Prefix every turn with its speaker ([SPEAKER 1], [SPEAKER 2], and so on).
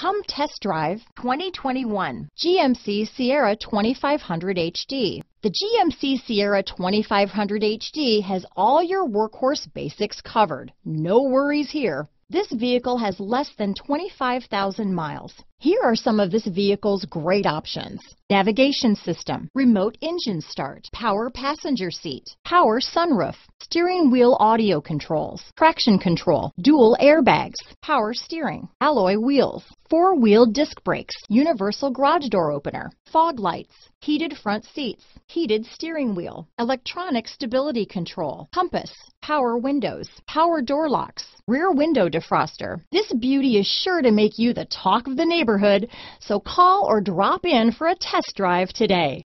[SPEAKER 1] Come test drive 2021 GMC Sierra 2500 HD. The GMC Sierra 2500 HD has all your workhorse basics covered. No worries here. This vehicle has less than 25,000 miles. Here are some of this vehicle's great options. Navigation system, remote engine start, power passenger seat, power sunroof, steering wheel audio controls, traction control, dual airbags, power steering, alloy wheels, four-wheel disc brakes, universal garage door opener, fog lights, heated front seats, heated steering wheel, electronic stability control, compass, power windows, power door locks, rear window defroster. This beauty is sure to make you the talk of the neighborhood, so call or drop in for a test drive today.